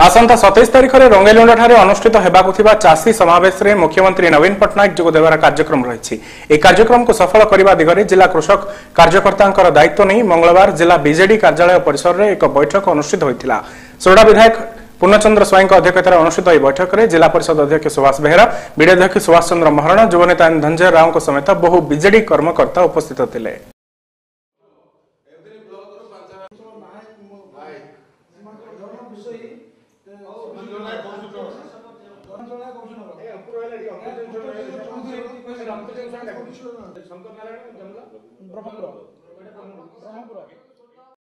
ଆସନ୍ତା ସତେଇଶ ତାରିଖରେ ରଙ୍ଗେଇଲୁଣ୍ଡାଠାରେ ଅନୁଷ୍ଠିତ ହେବାକୁ ଥିବା ଚାଷୀ ସମାବେଶରେ ମୁଖ୍ୟମନ୍ତ୍ରୀ ନବୀନ ପଟ୍ଟନାୟକ ଯୋଗ ଦେବାର କାର୍ଯ୍ୟକ୍ରମ ରହିଛି। ଏହି କାର୍ଯ୍ୟକ୍ରମକୁ ସଫଳ କରିବା ଦିଗରେ ଜିଲ୍ଲା କୃଷକ କାର୍ଯ୍ୟକର୍ତ୍ତାଙ୍କର ଦାୟିତ୍ୱ ନେଇ ମଙ୍ଗଳବାର ଜିଲ୍ଲା ବିଜେଡି କାର୍ଯ୍ୟାଳୟ ପରିସରରେ ଏକ ବୈଠକ ଅନୁଷ୍ଠିତ ହୋଇଥିଲା। ସୋରଡ଼ା ବିଧାୟକ ପୂର୍ଣ୍ଣଚନ୍ଦ୍ର ସ୍ୱାଇଁଙ୍କ ଅଧ୍ୟକ୍ଷତାରେ ଅନୁଷ୍ଠିତ ଏହି ବୈଠକରେ ଜିଲ୍ଲା ପରିଷଦ ଅଧ୍ୟକ୍ଷ ସୁଭାଷ ବେହେରା ବିଡି ଅଧ୍ୟକ୍ଷ ସୁଭାଷ ଚନ୍ଦ୍ର ମହାରଣା ଯୁବନେତା ଧନଞ୍ଜୟ ରାଓଙ୍କ ସମେତ ବହୁ ବିଜେଡି କର୍ମକର୍ତ୍ତା ଉପସ୍ଥିତ ଥିଲେ। शंकर नारायण